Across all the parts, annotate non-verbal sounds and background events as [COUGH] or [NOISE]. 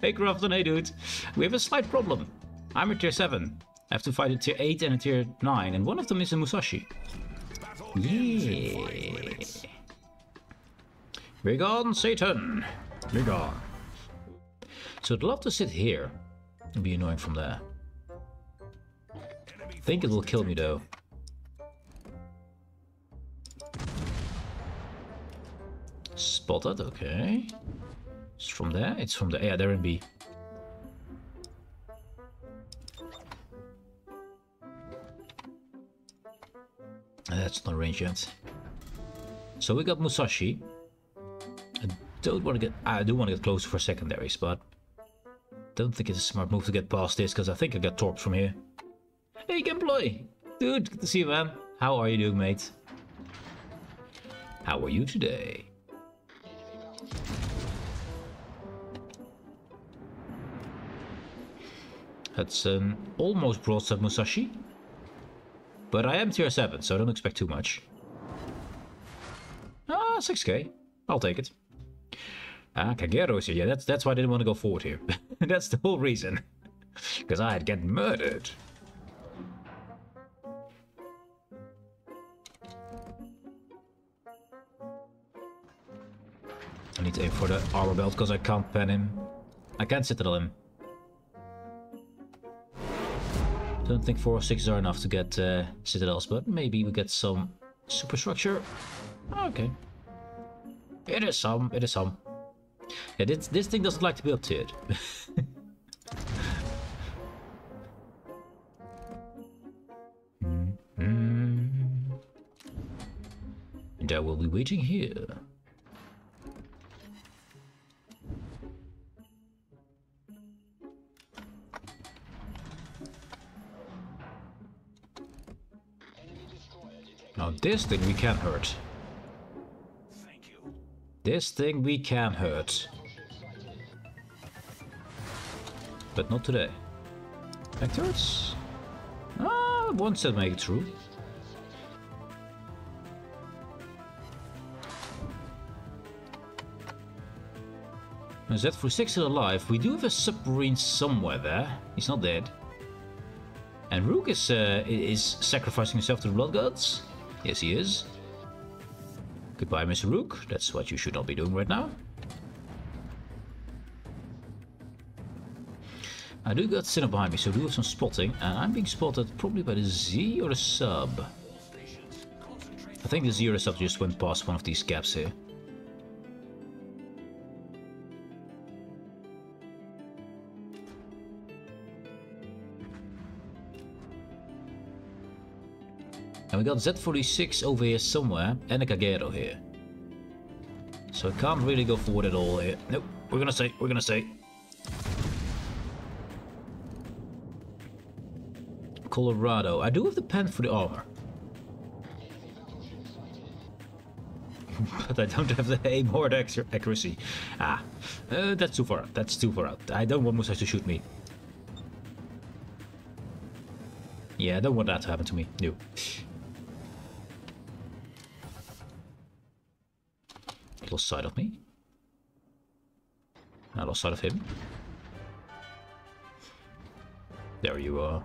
hey Crofton, hey dude. We have a slight problem. I'm a tier 7. I have to fight a tier 8 and a tier 9, and one of them is a Musashi. Yeah. Be gone, Satan. Be gone. So I'd love to sit here and be annoying from there. I think it will kill me though. Spotted, okay. It's from there? It's from there. Yeah, they're in B. That's not range yet. So we got Musashi. I don't want to get... I do want to get closer for secondaries, but... Don't think it's a smart move to get past this, because I think I got torped from here. Hey, Gameplay! Dude, good to see you, man. How are you doing, mate? How are you today? That's an almost broadside Musashi. But I am tier 7, so don't expect too much. Ah, 6k. I'll take it. Ah, Kagero's here. Yeah, that's, that's why I didn't want to go forward here. [LAUGHS] that's the whole reason. [LAUGHS] Because I'd get murdered. I need to aim for the armor belt because I can't pen him. I can't citadel him. Don't think 4 or 6 are enough to get uh, citadels, but maybe we get some superstructure. Okay. It is some, it is some. Yeah, this, this thing doesn't like to be up to it. And I will be waiting here. This thing we can hurt. This thing we can hurt. But not today. Back? Ah, one set make it through. Z46 is alive. We do have a submarine somewhere there. He's not dead. And Rook is, uh, is sacrificing himself to the Blood Gods. Yes, he is. Goodbye, Mr. Rook. That's what you should not be doing right now. I do got Sinner behind me, so do have some spotting. And I'm being spotted probably by the Z or the sub. I think the Z or the sub just went past one of these gaps here. And we got Z46 over here somewhere, and a Kagero here. So I can't really go forward at all here. Nope, we're gonna stay, we're gonna stay. Colorado. I do have the pen for the armor. [LAUGHS] but I don't have the aim or the accuracy. Ah, uh, that's too far out. That's too far out. I don't want Musashi to shoot me. Yeah, I don't want that to happen to me. No. Lost sight of me. I lost sight of him. There you are.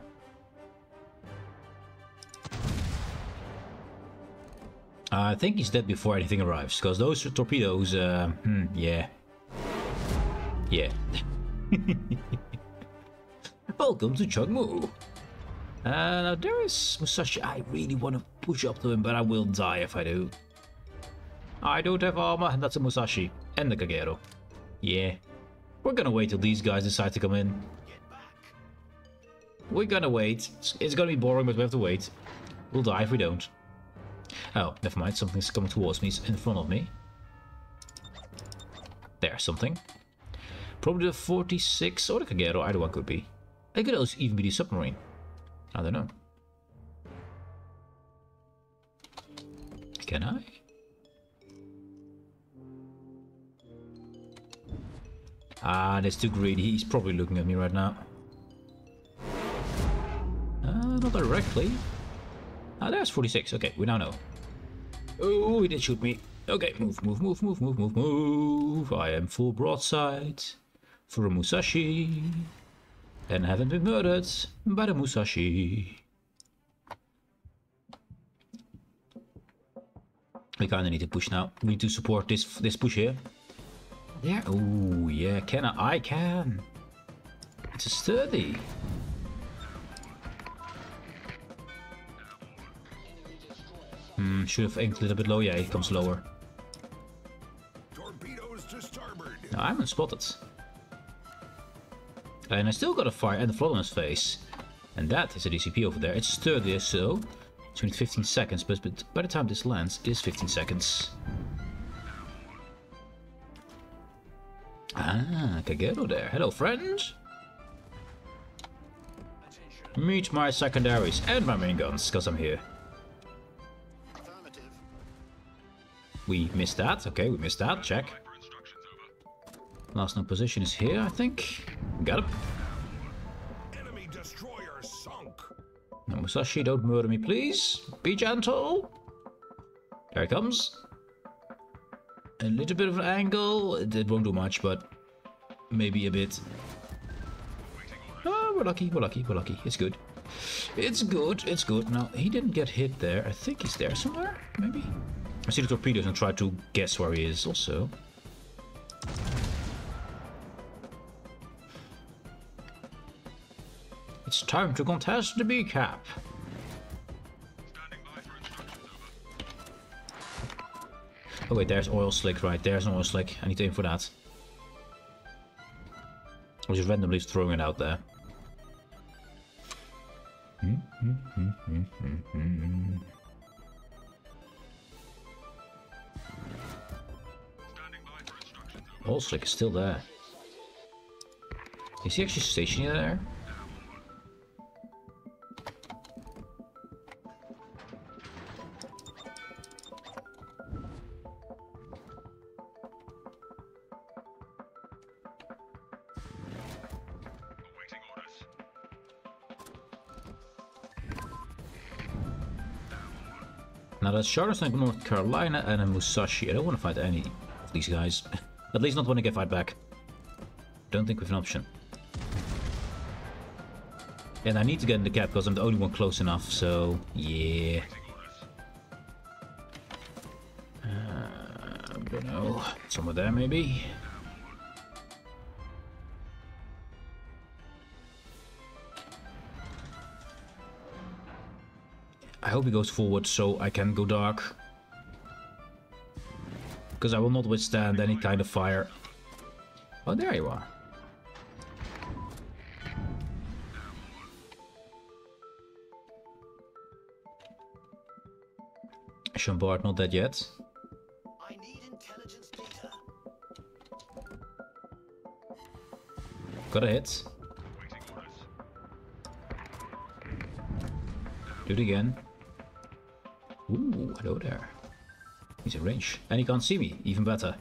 I think he's dead before anything arrives, because those torpedoes, uh, hmm, yeah. Yeah. [LAUGHS] Welcome to Chungmu. Uh, now there is Musashi. I really want to push up to him, but I will die if I do. I don't have armor, and that's a Musashi. And the Kagero. Yeah. We're gonna wait till these guys decide to come in. We're gonna wait. It's gonna be boring, but we have to wait. We'll die if we don't. Oh, never mind. Something's coming towards me. It's in front of me. There's something. Probably the 46 or the Kagero. Either one could be. It could also even be the submarine. I don't know. Can I? Ah, that's too greedy. He's probably looking at me right now. Uh, not directly. Ah, there's 46. Okay, we now know. Oh, he did shoot me. Okay, move, move, move, move, move, move, move. I am full broadside. for a Musashi. And haven't been murdered by the Musashi. We kinda need to push now. We need to support this this push here. Yeah. Oh yeah. Can I? I can. It's a sturdy. Hmm. Should have aimed a little bit low. Yeah, he comes lower. Torpedoes to starboard. No, I haven't spotted. And I still got a fire and a flood on his face. And that is a DCP over there. It's sturdy, so it's only 15 seconds, but, but by the time this lands, it is 15 seconds. Ah, Kagero there. Hello, friends. Meet my secondaries and my main guns, because I'm here. We missed that. Okay, we missed that. Check. For instructions over. Last known position is here, I think. Got him. Enemy destroyer sunk. No, Musashi, don't murder me, please. Be gentle. There he comes. A little bit of an angle. It won't do much, but maybe a bit. Oh, we're lucky, we're lucky, we're lucky. It's good. It's good, it's good. Now, he didn't get hit there. I think he's there somewhere, maybe? I see the torpedoes and try to guess where he is also. It's time to contest the B cap. Standing by for instructions over. Oh wait, there's oil slick, right, there's an oil slick. I need to aim for that. I just randomly throwing it out there. Standing by for instructions over. Slick is still there. Is he actually stationed there? Now that's Charlottesville, North Carolina, and a Musashi. I don't want to fight any of these guys. At least not when I get fight back. Don't think we have an option. And I need to get in the cap because I'm the only one close enough, so yeah. Uh, I don't know. Somewhere there, maybe? Hope he goes forward so I can go dark. Because I will not withstand any kind of fire. Oh, there you are. Chambard not dead yet. I need intelligence data. Got a hit. Do it again. Ooh, hello there. He's in range. And he can't see me. Even better.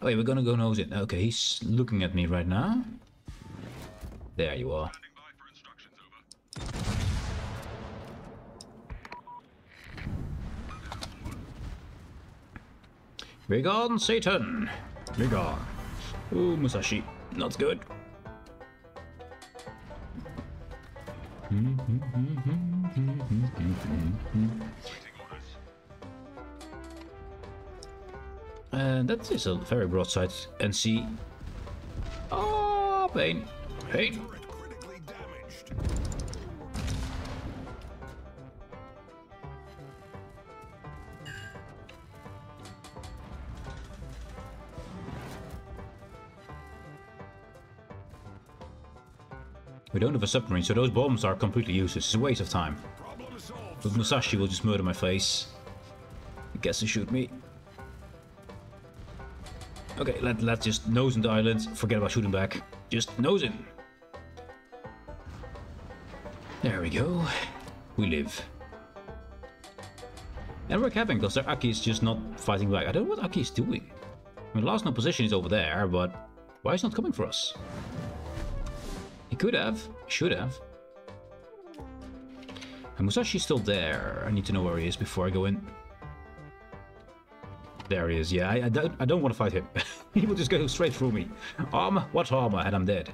Oh yeah, we're gonna go nose it. Okay, he's looking at me right now. There you are. Standing by for instructions over. Be gone, Satan! Be gone. Ooh, Musashi. Not good. And that is a very broadside NC. Oh, ah, pain. Pain. Don't have a submarine, so those bombs are completely useless. It's a waste of time. But Musashi will just murder my face. I guess he shoot me. Okay, let, let's just nose in the island. Forget about shooting back. Just nose in. There we go. We live. And we're capping because Aki is just not fighting back. I don't know what Aki is doing. I mean, last known position is over there, but why is not coming for us? He could have. Should have. And Musashi's still there. I need to know where he is before I go in. There he is. Yeah, I, I don't, I don't want to fight him. [LAUGHS] he will just go straight through me. Armor? What armor? And I'm dead.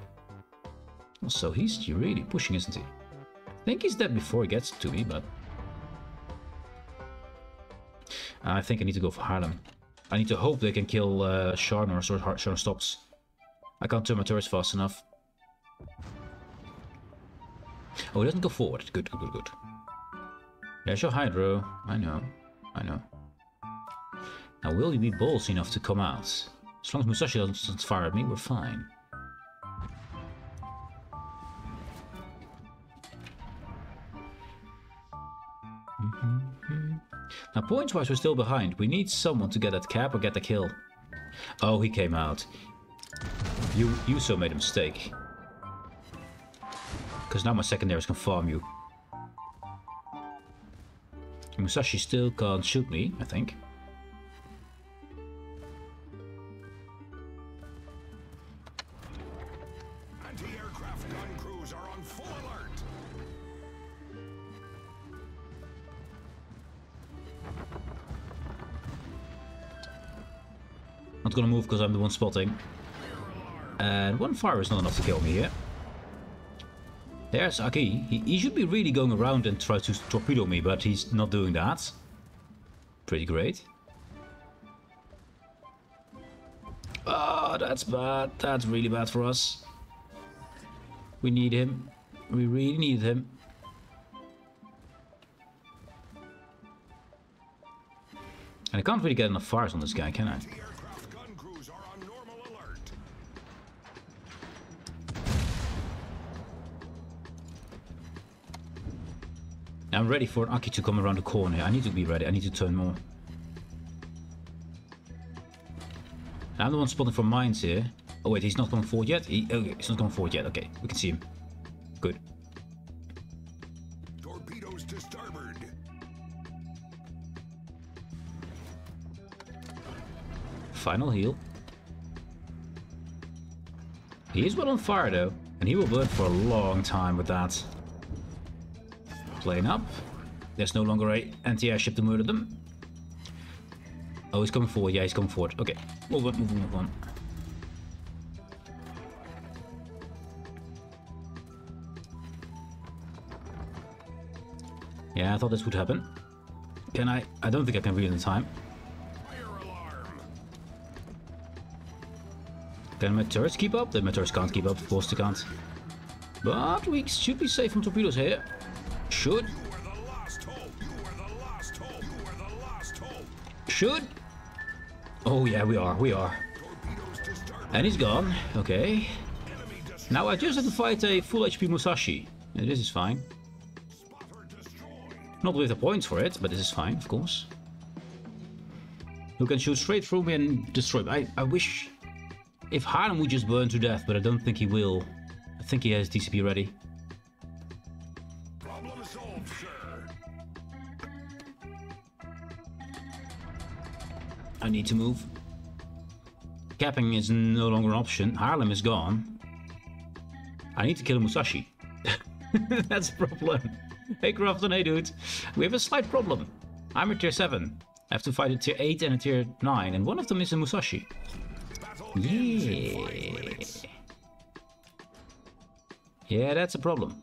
So he's really pushing, isn't he? I think he's dead before he gets to me, but... I think I need to go for Haarlem. I need to hope they can kill uh, Sharner so Sharner stops. I can't turn my turrets fast enough. Oh, he doesn't go forward. Good, good, good, good. There's your Hydro. I know. I know. Now, will you be ballsy enough to come out? As long as Musashi doesn't fire at me, we're fine. Mm-hmm. Now, points-wise, we're still behind. We need someone to get that cap or get the kill. Oh, he came out. You, you so made a mistake. Because now my secondaries can farm you. Musashi still can't shoot me, I think. Anti-aircraft gun crews are on full alert. Not gonna move because I'm the one spotting. And one fire is not enough to kill me here. There's Aki. He, he should be really going around and try to torpedo me, but he's not doing that. Pretty great. Oh, that's bad. That's really bad for us. We need him. We really need him. And I can't really get enough fires on this guy, can I? I'm ready for an Aki to come around the corner. I need to be ready. I need to turn more. I'm the one spotting for mines here. Oh wait, he's not going forward yet? He, oh, okay, he's not going forward yet. Okay, we can see him. Good. Torpedoes to starboard. Final heal. He is well on fire though, and he will burn for a long time with that. Plane up. There's no longer a anti-airship to murder them. Oh, he's coming forward. Yeah, he's coming forward. Okay, move on, move on, move on. Yeah, I thought this would happen. Can I? I don't think I can read in time. Can my turrets keep up? The my turrets can't keep up, of course they can't. But we should be safe from torpedoes here. Should. You are the last hope. You are the last hope. You are the last hope. Should. Oh yeah, we are, we are. Torpedoes to starboard. And he's gone. Okay. Now I just have to fight a full HP Musashi. Yeah, this is fine. Not with the points for it, but this is fine, of course. Who can shoot straight through me and destroy me. I, I wish... If Haarlem would just burn to death, but I don't think he will. I think he has DCP ready. I need to move. Capping is no longer an option. Haarlem is gone. I need to kill Musashi. [LAUGHS] That's a problem. Hey Crofton, hey dude. We have a slight problem. I'm a tier 7. I have to fight a tier 8 and a tier 9, and one of them is a Musashi. Yeah. Yeah, that's a problem.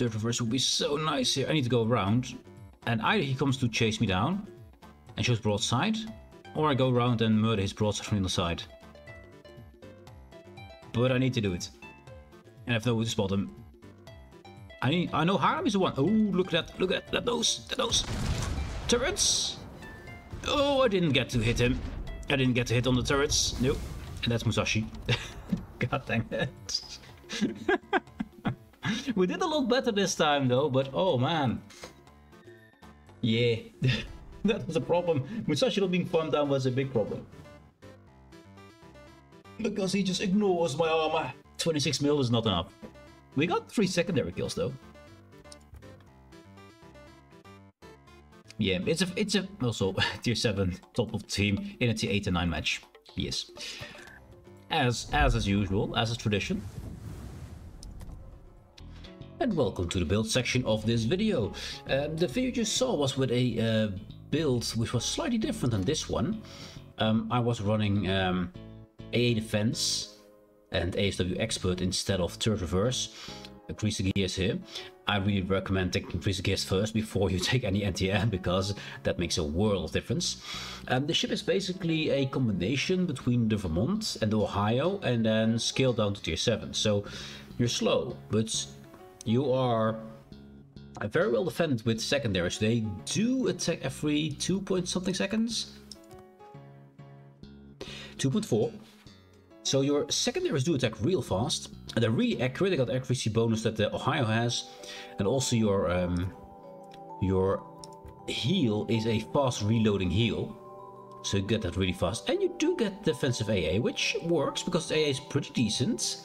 Third reverse would be so nice here. I need to go around. And either he comes to chase me down and shows broadside, or I go around and murder his broadside from the other side. But I need to do it. And I have no way to spot him. I need, I know Haarlem is the one. Oh, look at that. Look at that. At those. At those. Turrets. Oh, I didn't get to hit him. I didn't get to hit on the turrets. Nope. And that's Musashi. [LAUGHS] God dang it. [LAUGHS] [LAUGHS] we did a lot better this time though, but oh man. Yeah. [LAUGHS] that was a problem. Musashi not being farmed down was a big problem. Because he just ignores my armor. 26 mil is not enough. We got three secondary kills though. Yeah, it's a it's a also [LAUGHS] tier seven top of team in a tier eight and nine match. Yes. as as as usual, as is tradition. And welcome to the build section of this video. Um, the video you just saw was with a uh, build which was slightly different than this one. Um, I was running um, AA Defense and ASW Expert instead of Turret Traverse. Grease the gears here. I really recommend taking grease gears first before you [LAUGHS] take any anti-air because that makes a world of difference. Um, the ship is basically a combination between the Vermont and the Ohio and then scaled down to tier 7. So you're slow, but you are very well defended with secondaries. They do attack every 2 point something seconds. 2.4. So your secondaries do attack real fast. And they're really got accuracy bonus that the Ohio has. And also your um, your heal is a fast reloading heal. So you get that really fast. And you do get defensive AA, which works because AA is pretty decent.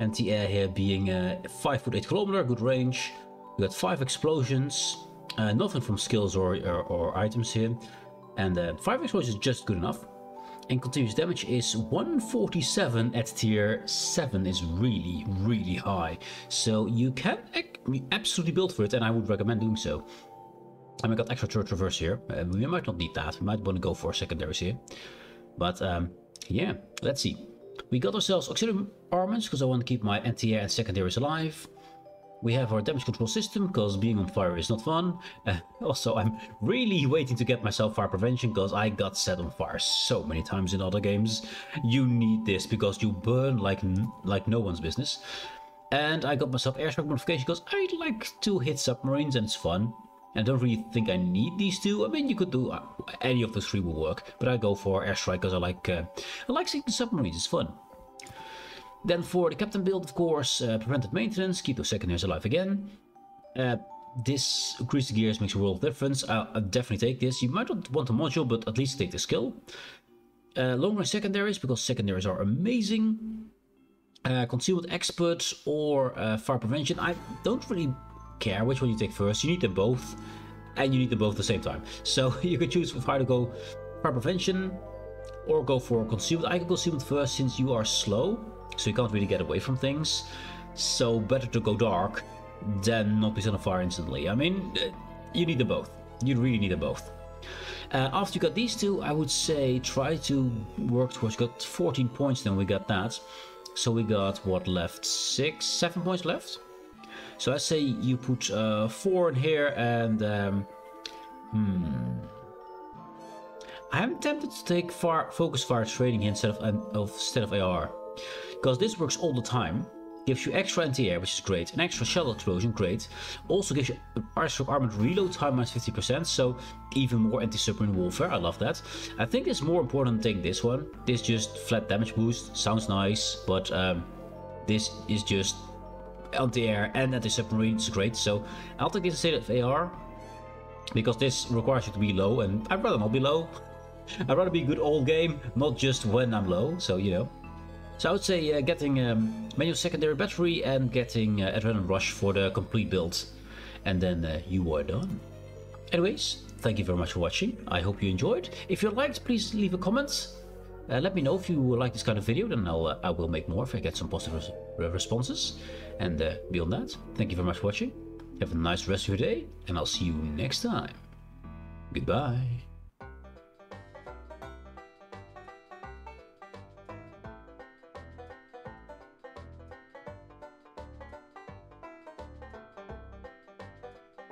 Anti-air here being uh, 5 foot 8 kilometer, good range. We got 5 explosions. Uh, nothing from skills or, or, or items here. And uh, 5 explosions is just good enough and continuous damage is 147 at tier 7 is really really high so you can absolutely build for it and I would recommend doing so and we got extra turret traverse here uh, we might not need that we might want to go for secondaries here but um, yeah let's see we got ourselves auxiliary armaments because I want to keep my anti-air and secondaries alive we have our damage control system, because being on fire is not fun. Uh, also, I'm really waiting to get myself fire prevention, because I got set on fire so many times in other games. You need this, because you burn like, like no one's business. And I got myself airstrike modification, because I like to hit submarines, and it's fun. I don't really think I need these two. I mean, you could do uh, any of those three will work, but I go for airstrike because I like uh, I like seeing the submarines. It's fun. Then for the captain build, of course, uh, preventive maintenance, keep those secondaries alive again. Uh, this grease gears makes a world of difference. I'll, I'll, definitely take this. You might not want a module, but at least take the skill. Uh, long range secondaries, because secondaries are amazing. Uh, concealed expert or uh, fire prevention. I don't really care which one you take first. You need them both, and you need them both at the same time. So [LAUGHS] you can choose how to go fire prevention or go for concealed. I can concealed first since you are slow so you can't really get away from things. So better to go dark than not be set on fire instantly. I mean, uh, you need them both. You really need them both. Uh, after you got these two, I would say try to work towards. Got 14 points, then we got that. So we got what left? Six, seven points left. So let's say you put uh, four in here and um, hmm. I'm tempted to take far focus fire training instead of, of instead of AR. Because this works all the time. Gives you extra anti-air, which is great. An extra shell explosion, great. Also gives you Airstrike armored reload time minus 50%, so even more anti-submarine warfare. I love that. I think it's more important than taking this one. This just flat damage boost. Sounds nice, but um, this is just anti-air and anti-submarine. It's great. So I'll take this instead of AR. Because this requires you to be low, and I'd rather not be low. [LAUGHS] I'd rather be good old game, not just when I'm low, so you know. So I would say uh, getting um, manual secondary battery and getting uh, Adrenaline Rush for the complete build. And then uh, you are done. Anyways, thank you very much for watching. I hope you enjoyed. If you liked, please leave a comment. Uh, let me know if you like this kind of video, then I'll, uh, I will make more if I get some positive res responses. And uh, beyond that, thank you very much for watching. Have a nice rest of your day, and I'll see you next time. Goodbye.